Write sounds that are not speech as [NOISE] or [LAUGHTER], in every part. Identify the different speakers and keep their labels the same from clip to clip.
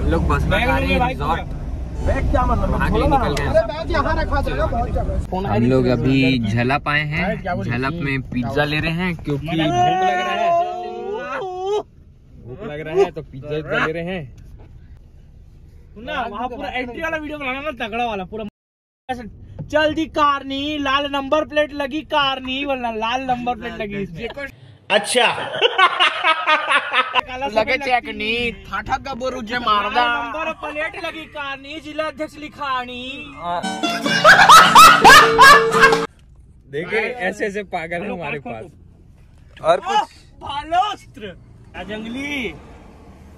Speaker 1: हम लोग बस में खा रहे हैं रिजॉर्ट आगे निकल गए। हम लोग अभी झलप आए हैं। झलप में पिज्जा ले रहे हैं क्योंकि भूख लग रहा है। भूख लग रहा है तो पिज्जा ले रहे हैं।
Speaker 2: ना वहाँ पूरा एंट्री वाला वीडियो बनाना ना तगड़ा वाला पूरा चल दी कार नहीं लाल नंबर प्लेट लगी कार नहीं बोलना लाल नंबर प्लेट लगी इसमें।
Speaker 3: अच्छा। [LAUGHS]
Speaker 1: लगे चेक नहीं ठाठा का बोरू जे मारदा।
Speaker 2: नंबर प्लेट लगी कार नहीं जिला अध्यक्ष लिखानी
Speaker 1: देखे ऐसे ऐसे पागल है हमारे पास। और कुछ
Speaker 2: भालोस्त्र। आ जंगली।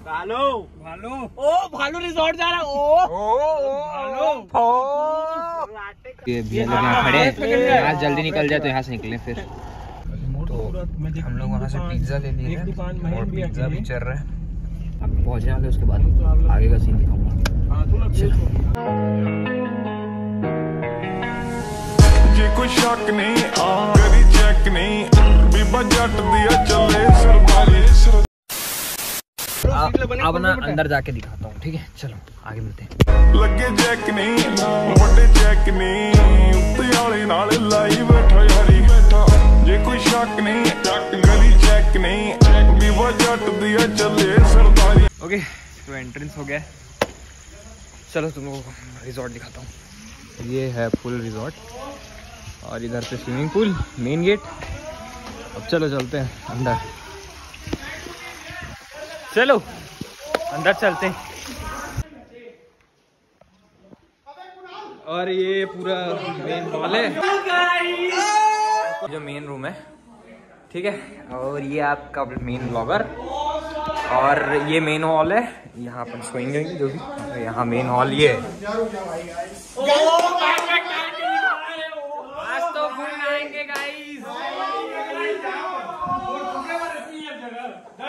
Speaker 2: भालो। भालो। ओ भालू रिजॉर्ट जा रहा है, ओ भालो।
Speaker 1: ये भैया लोग यहाँ खड़े हैं। यहाँ जल्दी निकल जाए तो यहाँ से निकले फिर। तो हम लोग वहाँ से पिज्जा ले लिए हैं और पिज्जा भी चल रहा है अब पहुँचने वाले उसके बाद आगे का सीन दिखाऊंगा
Speaker 4: ਜੇ ਕੋਈ ਸ਼ੱਕ ਨਹੀਂ ਕਰੀ ਚੈੱਕ ਨਹੀਂ ਬੀਬਾ ਜੱਟ ਦੀ ਆ ਚੱਲੇ ਸਰਦਾਰੀ ਸਰ
Speaker 1: अब ना अंदर जाके दिखाता हूँ ठीक है चलो आगे मिलते हैं
Speaker 4: ਲੱਗੇ ਜੈਕ ਨਹੀਂ ਵੱਡੇ ਚੈੱਕ ਨਹੀਂ ਉੱਤੇ ਵਾਲੇ ਨਾਲ ਲਾਈ ਬੈਠਾ ਯਾਰੀ ਬੈਠਾ ਜੇ ਕੋਈ ਸ਼ੱਕ ਨਹੀਂ ਗਲੀ ਚੈੱਕ ਨਹੀਂ ਬੀਬਾ ਜੱਟ ਦੀ ਆ ਚੱਲੇ ਸਰਦਾਰੀ
Speaker 1: ओके तो एंट्रेंस हो गया है। चलो तुम लोगों को रिजॉर्ट दिखाता हूँ ये है फुल रिजॉर्ट और इधर से स्विमिंग पूल मेन गेट अब चलो चलते हैं अंदर चलो अंदर चलते हैं और ये पूरा मेन हॉल है जो मेन रूम है ठीक है? और ये आपका मेन ब्लॉगर और ये मेन हॉल है यहाँ अपन सोएँगे जो भी। यहाँ मेन हॉल ये है। तो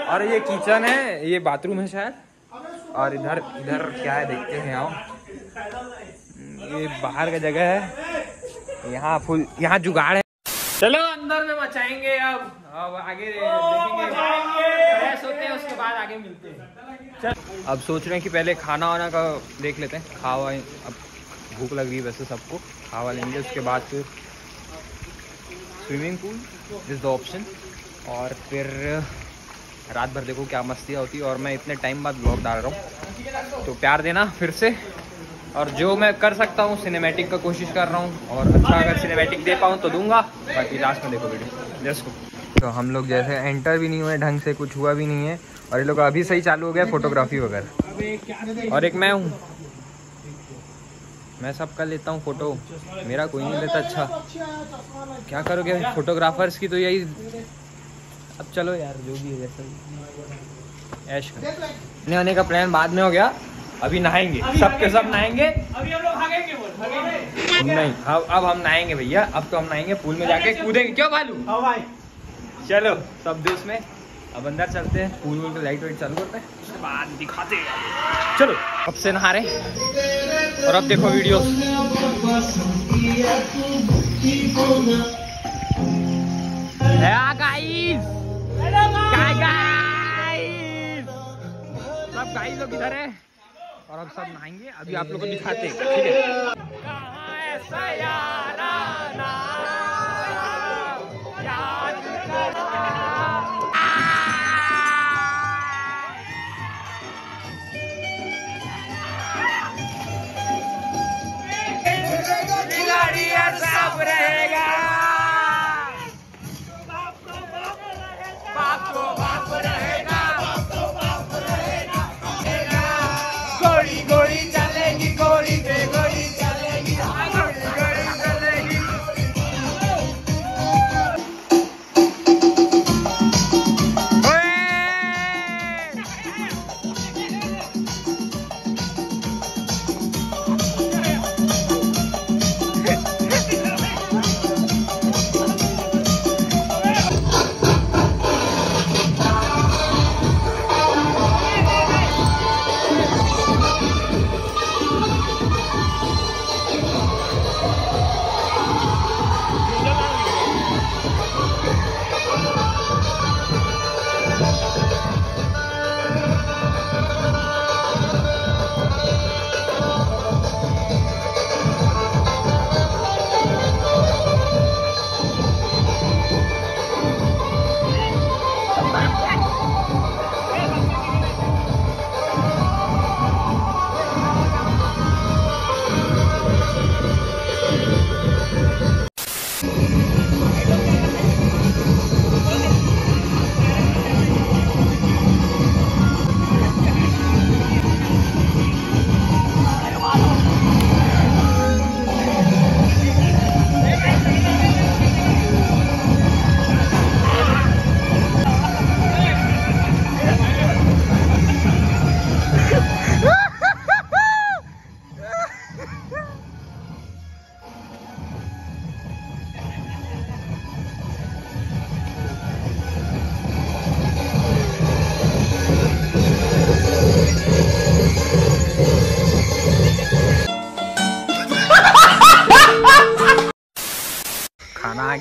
Speaker 1: और ये किचन है ये बाथरूम है शायद। और इधर इधर क्या है देखते हैं आओ। ये बाहर का जगह है। यहाँ फुल यहाँ जुगाड़ है। चलो। अंदर में मचाएँगे अब। अब आगे देखेंगे। फ्रेश होते हैं उसके बाद आगे मिलते हैं। चल। अब सोच रहे हैं कि पहले खाना वाना का देख लेते हैं। खावा अब भूख लग रही है वैसे सबको। खावा लेंगे उसके बाद फिर swimming pool is the option और फिर रात भर देखो क्या मस्तियाँ होती है। और मैं इतने टाइम बाद ब्लॉग डाल रहा हूँ। तो प्यार देना फिर से। और जो मैं कर सकता हूँ सिनेमैटिक का कोशिश कर रहा हूँ। और अच्छा अगर सिनेमैटिक दे पाऊँ तो दूँगा। बाकी लास्ट में देखो वीडियो जस्ट तो हम लोग जैसे एंटर भी नहीं हुए ढंग से कुछ हुआ भी नहीं है। और ये लोग अभी सही चालू हो गया फोटोग्राफी वगैरह। और एक मैं हूँ। मैं सबका लेता हूँ फ़ोटो मेरा कोई नहीं लेता अच्छा। क्या करोगे? फोटोग्राफर्स की तो यही अब चलो यार जो भी है वैसा ऐश कर। आने का प्लान बाद में हो गया। अभी नहाएँगे सब के सब नहाएँगे।
Speaker 2: अभी हम लोग भागेंगे बोल भागेंगे।
Speaker 1: नहीं अब अब हम नहाएँगे भैया अब तो हम नहाएँगे पूल में जाके कूदेंगे। क्यों भालू? चलो सब देश में। अब अंदर चलते हैं पूल वूल के लाइट वाइट चालू करते हैं। उसके बाद दिखाते हैं। चलो अब से नहा रहे और अब देखो वीडियो। गाइस गाइस सब गाइस लोग इधर है? और अब सब नहाएँगे। अभी आप लोग को दिखाते हैं। ठीक है।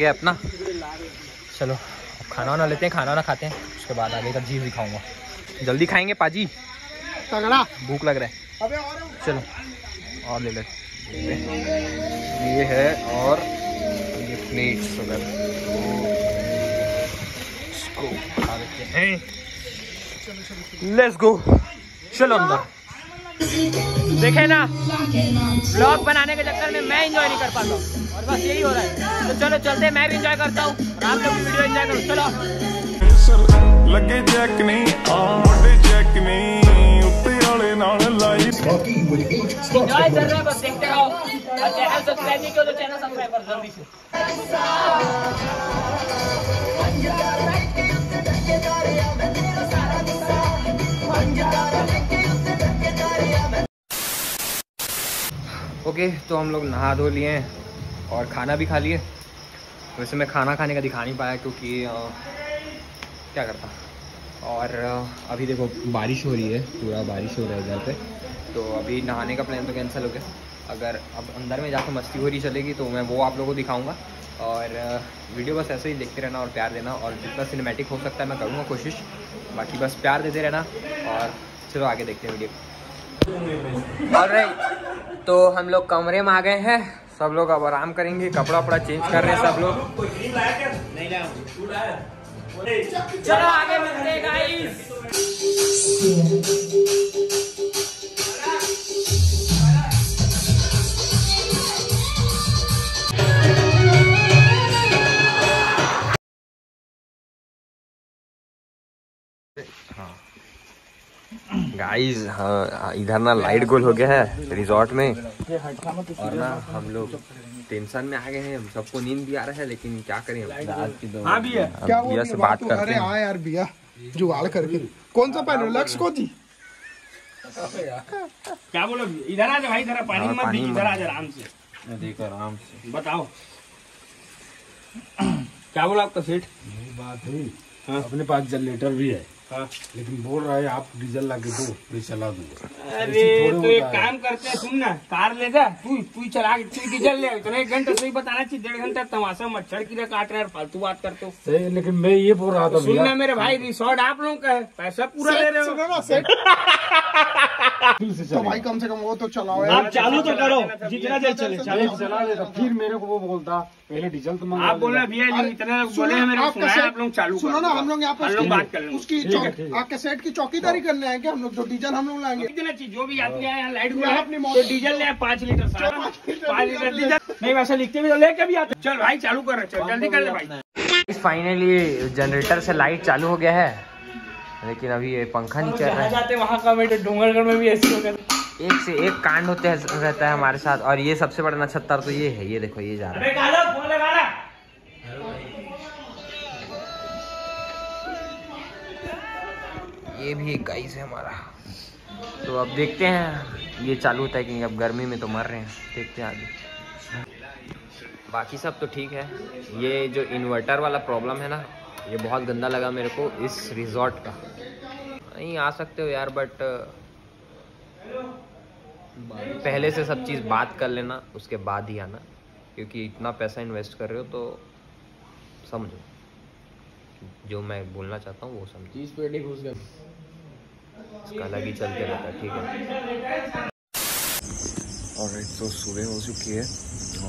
Speaker 1: गया अपना। चलो खाना वाना लेते हैं खाना वाना खाते हैं। उसके बाद आगे का चीज़ दिखाऊँगा। जल्दी खाएँगे पाजी?
Speaker 2: तगड़ा।
Speaker 1: भूख लग रहा है।
Speaker 2: अबे और
Speaker 1: चलो और ले लेते हैं। ये है और ये प्लेट्स वगैरह। इसको खा लेते हैं। लेट्स गो चलो अंदर। देखे ना ब्लॉग बनाने के चक्कर में मैं इंजॉय नहीं कर पाता और बस यही हो रहा है। तो चलो चलते मैं भी इंजॉय करता हूँ। आप लोग वीडियो इंजॉय करो। चलो।
Speaker 4: लगे जैक नहीं मोटे जैक नहीं उत्ते वाले नाल लाई
Speaker 1: एंजॉय कर रहे हैं बस देखते रहो। और चैनल सब्सक्राइब नहीं किया तो चैनल सब्सक्राइब कर जल्दी से। ओके तो हम लोग नहा धो लिए और खाना भी खा लिए। वैसे मैं खाना खाने का दिखा नहीं पाया क्योंकि अ, क्या करता? और अ, अभी देखो बारिश हो रही है पूरा बारिश हो रहा है इधर पे। तो अभी नहाने का प्लान तो कैंसिल हो गया। अगर अब अंदर में जाकर मस्ती हो रही चलेगी तो मैं वो आप लोगों को दिखाऊँगा। और वीडियो बस ऐसे ही देखते रहना और प्यार देना। और जितना सिनेमैटिक हो सकता है मैं करूँगा कोशिश। बाकी बस प्यार देते रहना और चलो आगे देखते हैं वीडियो। और तो हम लोग कमरे में आ गए हैं। सब लोग अब आराम करेंगे, कपड़ा वपड़ा चेंज कर रहे हैं सब लोग। चलो आगे मिलते हैं। गाइस गाइस हाँ इधर ना लाइट गोल हो गया है रिजॉर्ट में। और ना हम लोग टेंशन में आ गए हैं हम सबको नींद भी आ रहा है लेकिन क्या करें अब?
Speaker 2: हाँ भी है
Speaker 1: अब भैया से बात करते
Speaker 3: अरे
Speaker 1: हैं।
Speaker 3: हाँ यार भैया जुगाड़ करके। कौन सा पहले लक्ष्य को जी?
Speaker 2: क्या बोलो इधर आ जा भाई इधर पानी
Speaker 1: हाँ,
Speaker 2: मत इधर आ जा आराम से।
Speaker 5: देखो आराम से।
Speaker 2: बताओ। क्या बोला आपका सेठ?
Speaker 5: बात है। अपने पास जनरेटर भी है।
Speaker 2: हाँ।
Speaker 5: लेकिन बोल रहा है आप डीजल ला के दो मैं चला दूँगा।
Speaker 2: अरे तो एक काम करते हैं सुन ना कार ले जा तू तू चला के तू डीजल ले इतना एक घंटा सही बताना चाहिए डेढ़ घंटा तमाशा मच्छर की काट रहे हैं फालतू बात करते हो।
Speaker 5: सही लेकिन मैं ये बोल रहा था
Speaker 2: सुनना मेरे भाई रिसोर्ट आप लोगों का है पैसा पूरा ले रहे हो।
Speaker 3: तो भाई कम से कम वो तो चलाओ
Speaker 2: आप
Speaker 3: यार।
Speaker 2: चालू तो करो जितना देर चले चालू
Speaker 5: फिर मेरे को वो बोलता पहले डीजल तो
Speaker 2: आप बोल। भैया इतने लोग बोले हैं है आप लोग चालू
Speaker 3: सुनो ना हम लोग यहाँ पे
Speaker 2: हम लोग
Speaker 3: उसकी-
Speaker 2: बात कर
Speaker 3: उसकी
Speaker 5: है, है।
Speaker 3: आपके सेठ की चौकीदारी करने आए क्या हम लोग जो डीजल हम लोग लाएँगे।
Speaker 2: कितना चीज़ जो भी आती है यहाँ लाइट
Speaker 3: अपनी
Speaker 2: तो डीजल ले पाँच लीटर
Speaker 3: पाँच लीटर डीजल
Speaker 2: लीटर
Speaker 3: ले।
Speaker 2: डीजल नहीं वैसे लिखते भी तो लेके भी आते चल भाई चालू कर चल जल्दी कर ले भाई।
Speaker 1: फाइनली जनरेटर से लाइट चालू हो गया है। लेकिन अभी ये पंखा नहीं चल रहा है।
Speaker 2: जाते वहाँ का बेटे डूंगरगढ़ में भी ऐसी हो गया
Speaker 1: एक से एक कांड होते है, रहता है हमारे साथ और ये सबसे बड़ा नक्षत्र तो ये है ये देखो ये जा रहा है। ये भी एक गाइस है हमारा। तो अब देखते हैं ये चालू होता है कि अब गर्मी में तो मर रहे हैं देखते हैं आगे। बाकी सब तो ठीक है। ये जो इन्वर्टर वाला प्रॉब्लम है ना ये बहुत गंदा लगा मेरे को इस रिजॉर्ट का। नहीं आ सकते हो यार बट पहले से सब चीज़ बात कर लेना उसके बाद ही आना क्योंकि इतना पैसा इन्वेस्ट कर रहे हो तो समझो। जो मैं बोलना चाहता हूँ वो समझो।
Speaker 5: पेटी घुस गया
Speaker 1: इसका अलग ही चलते रहता है ठीक है। और तो सुबह हो चुकी है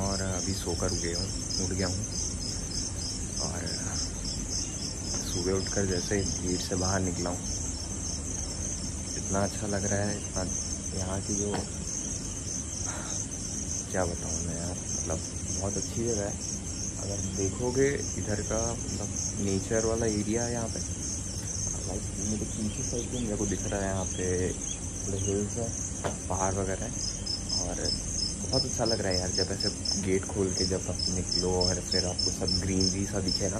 Speaker 1: और अभी सोकर उठ गया हूँ उठ गया हूँ। और सुबह उठकर जैसे ही गेट से बाहर निकला हूँ। इतना अच्छा लग रहा है इतना यहाँ की जो क्या बताऊँ मैं यार मतलब बहुत अच्छी जगह है। अगर देखोगे इधर का मतलब नेचर वाला एरिया है यहाँ पे लाइक मेरे पीछे साइड भी मेरे को दिख रहा है यहाँ पे थोड़े हिल्स है, पहाड़ वगैरह है, और बहुत अच्छा लग रहा है यार, जब ऐसे गेट खोल के जब आप निकलो और फिर आपको सब ग्रीनरी सा दिखे ना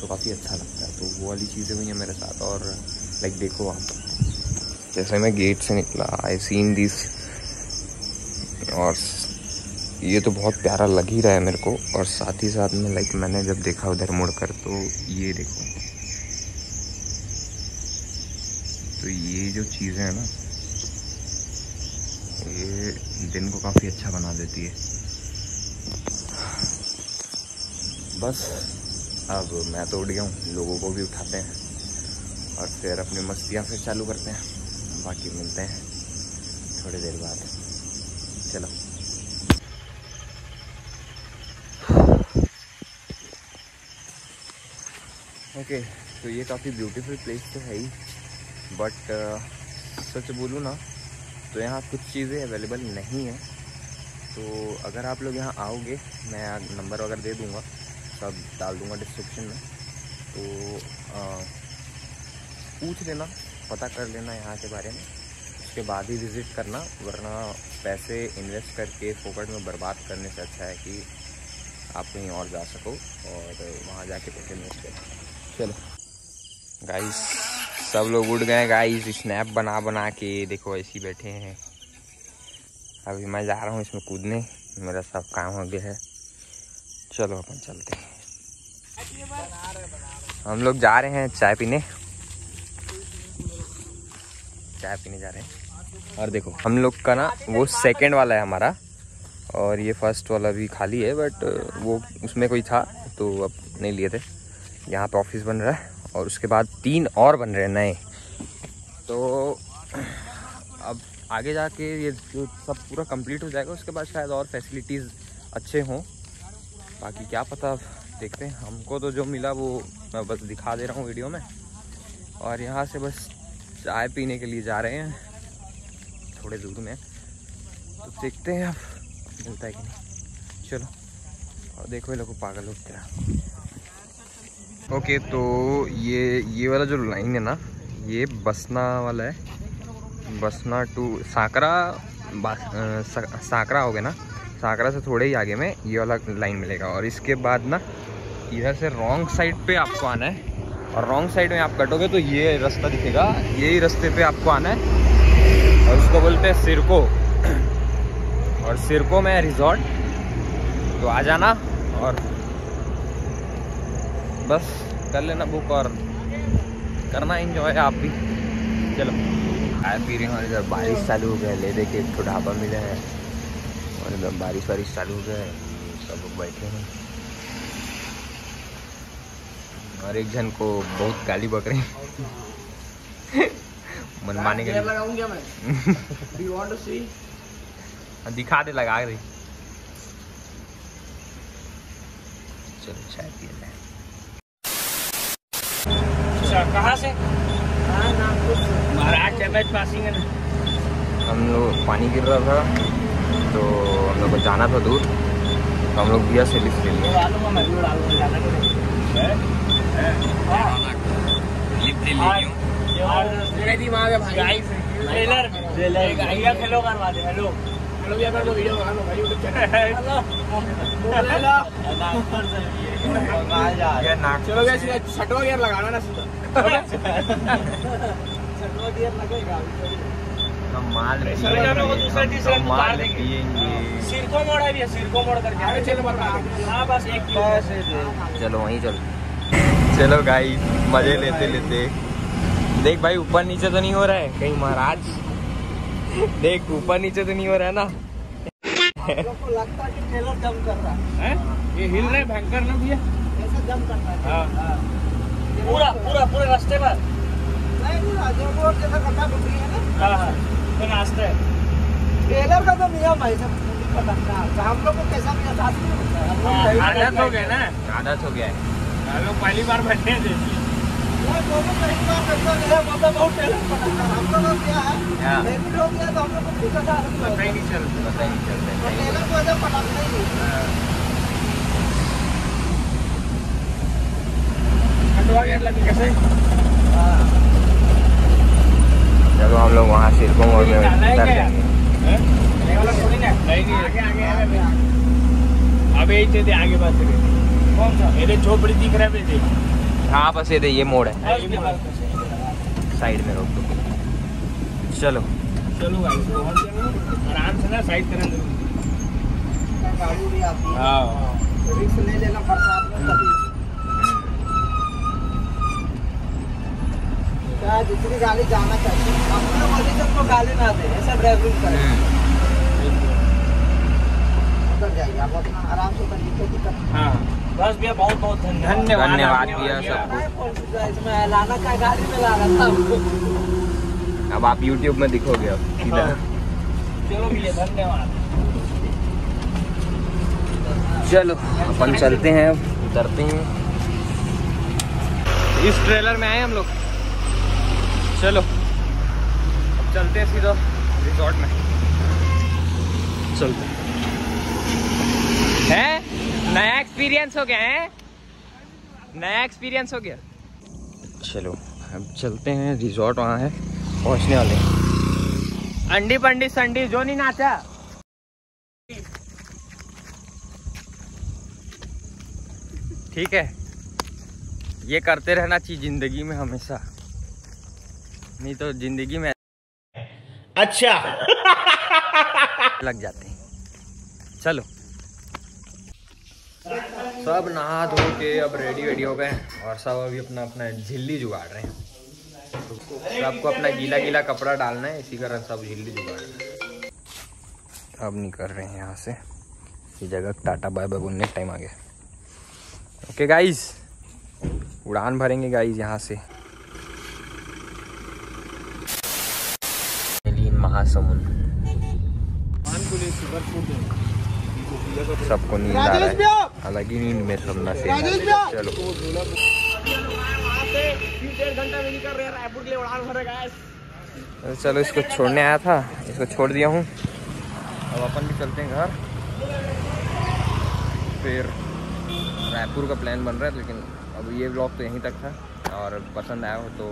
Speaker 1: तो काफ़ी अच्छा लगता है। तो वो वाली चीज़ें हुई हैं मेरे साथ, और लाइक देखो आप। जैसे मैं गेट से निकला आई सीन दिस और ये तो बहुत प्यारा लग ही रहा है मेरे को। और साथ ही साथ में लाइक मैंने जब देखा उधर मुड़कर तो ये देखो। तो ये जो चीज़ें हैं ना, ये दिन को काफ़ी अच्छा बना देती है। बस, अब मैं तो उठ गया हूँ, लोगों को भी उठाते हैं और फिर अपनी मस्तियाँ फिर चालू करते हैं। बाकी मिलते हैं। थोड़ी देर बाद। चलो। ओके तो ये काफ़ी ब्यूटीफुल प्लेस तो है ही। बट सच बोलूँ ना तो यहाँ कुछ चीज़ें अवेलेबल नहीं हैं। तो अगर आप लोग यहाँ आओगे मैं नंबर वगैरह दे दूँगा। सब डाल दूँगा डिस्क्रिप्शन में। तो आ, पूछ लेना। पता कर लेना यहाँ के बारे में। उसके बाद ही विज़िट करना वरना पैसे इन्वेस्ट करके फोकट में बर्बाद करने से अच्छा है कि आप कहीं और जा सको और वहाँ जाके पैसे इन्वेस्ट करो। चलो। गाइस सब लोग उठ गए। गाइस स्नैप बना बना के देखो ऐसे बैठे हैं। अभी मैं जा रहा हूँ इसमें कूदने। मेरा सब काम हो गया है। चलो अपन चलते हैं। हम लोग जा रहे हैं चाय पीने। चाय पीने जा रहे हैं। और देखो, हम लोग का ना, वो सेकंड वाला है हमारा। और ये फ़र्स्ट वाला भी खाली है बट वो उसमें कोई था तो अब नहीं लिए थे। यहाँ पे ऑफ़िस बन रहा है, और उसके बाद तीन और बन रहे हैं नए। तो अब आगे जाके ये जो सब पूरा कंप्लीट हो जाएगा, उसके बाद शायद और फैसिलिटीज़ अच्छे हों। बाकी क्या पता, देखते हैं। हमको तो जो मिला वो मैं बस दिखा दे रहा हूँ वीडियो में। और यहाँ से बस चाय पीने के लिए जा रहे हैं। थोड़े दूर में। तो देखते हैं अब मिलता है कि नहीं। चलो। और देखो ये लोग पागल हो क्या ओके तो ये ये वाला जो लाइन है ना ये बसना वाला है। बसना टू साकरा सा, साकरा हो गया ना। साकरा से थोड़े ही आगे में ये वाला लाइन मिलेगा। और इसके बाद ना इधर से रॉन्ग साइड पे आपको आना है। और रॉन्ग साइड में आप कटोगे तो ये रास्ता दिखेगा। यही रास्ते पे आपको आना है। और उसको बोलते हैं सिरको। और सिरको में रिजॉर्ट तो आ जाना और बस कर लेना बुक और करना एंजॉय आप भी। चलो। खाए पी रहे हैं और इधर बारिश चालू हो गया ले दे के ढाबा मिला है। और इधर बारिश वारिश चालू हो गया है। सब लोग बैठे हैं। और एक जन को बहुत गाली बक रहे मनमाने के
Speaker 2: लगाऊँगा मैं। [LAUGHS] Do you want to see?
Speaker 1: दिखा दे लगा रही चलो चाय पी लें।
Speaker 2: अच्छा कहाँ से? महाराज चैमेज पासिंग है ना।
Speaker 1: हम लोग पानी गिर रहा था तो हम लोग को जाना था दूर। तो हम लोग दिया से लिफ्ट ले लिए।
Speaker 2: ट्रेलर एक हेलो करवा दे हेलो हेलो भी अगर वीडियो बना लो भाई यूट्यूब चैनल चलो गया छठवा गियर लगाना ना सीधा छठवा गियर लगेगा
Speaker 1: माल
Speaker 2: को में
Speaker 1: माल
Speaker 2: देंगे।
Speaker 1: पिएँगे।
Speaker 2: सिरको मोड़ है भी सिरको मोड़ करके। चलो बता हाँ बस एक किलो।
Speaker 1: चलो वहीं चल। चलो गाई मज़े लेते लेते। देख भाई ऊपर नीचे तो नहीं हो रहा है। कहीं महाराज। देख ऊपर नीचे तो नहीं हो रहा है ना।
Speaker 2: को लगता है कि ट्रेलर जम कर रहा है। ये हिल रहे भयंकर ना भैया? ऐसा जम कर रहा है। पूरा पूरा पूरे रास्ते पर। नहीं जो रोड जैसा गड्ढा गुड है ना हाँ हाँ। तो रास्ते ट्रेलर का तो नियम है सब हम लोग को कैसा भी आदत हो गया ना।
Speaker 1: आदत हो गया है।
Speaker 2: हम लोग पहली बार बैठे थे वो दोनों पहली बार करते हैं मतलब बहुत ट्रेलर पकड़ता है हम लोग को क्या है
Speaker 1: हाँ।
Speaker 2: हो तो ही
Speaker 1: ही है।
Speaker 2: लगे कैसे?
Speaker 1: चलो हम लोग वहाँ सिरको मोड़ में
Speaker 2: है।
Speaker 1: उतर? जाएँगे
Speaker 2: अबे इतने आगे बात कौन सा? मेरे झोपड़ी दिख रहा है
Speaker 1: हाँ बस ये ये मोड़ है। साइड में रोक दो। चलो।
Speaker 2: चलो भाई आराम से ना साइड करना आती है।
Speaker 1: हाँ।
Speaker 2: रिस्क नहीं लेना में क्या गाड़ी जाना चाहिए। अपने सबको गाली ना दे ऐसा ड्राइविंग करे। उतर जाएगी आप अपना आराम से उतरिए कोई दिक्कत
Speaker 1: हाँ।
Speaker 2: बस भैया बहुत बहुत धन्यवाद।
Speaker 1: भैया सबको।
Speaker 2: इसमें? लाना का गाड़ी में ला रहा था
Speaker 1: अब आप YouTube में दिखोगे अब सीधा।
Speaker 2: चलो भैया धन्यवाद।
Speaker 1: चलो अपन चलते हैं अब। उतरते हैं। इस ट्रेलर में आए हम लोग? चलो। अब चलते हैं सीधा रिजॉर्ट में। चलते। हैं? नया एक्सपीरियंस हो गया है? नया एक्सपीरियंस हो गया। चलो अब चलते हैं रिजॉर्ट वहाँ है पहुँचने वाले अंडी पंडी संडी जो नहीं नाचा। ठीक है। ये करते रहना चाहिए ज़िंदगी में हमेशा। नहीं तो ज़िंदगी में अच्छा। लग जाते हैं। चलो। सब नहा धो के अब रेडी वेडी हो गए और सब अभी अपना अपना झिल्ली जुगाड़ रहे हैं। सबको अपना गीला गीला कपड़ा डालना है इसी कारण सब झिल्ली जुगाड़ रहे हैं। अब निकल रहे हैं यहाँ से। ये जगह टाटा बाय बाय बोलने टाइम आ गया। ओके गाइस उड़ान भरेंगे गाइस यहाँ से। महासमुंद सबको नींद आ रहा है। हालाँकि नींद में में हैं। चलो। चलो इसको छोड़ने आया था। इसको छोड़ दिया हूँ। अब अपन भी चलते हैं घर। फिर रायपुर का प्लान बन रहा है लेकिन अब ये ब्लॉग तो यहीं तक था। और पसंद आया हो तो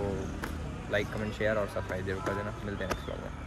Speaker 1: लाइक कमेंट शेयर और सब्सक्राइब ज़रूर कर देना। मिलते हैं नेक्स्ट ब्लॉग में।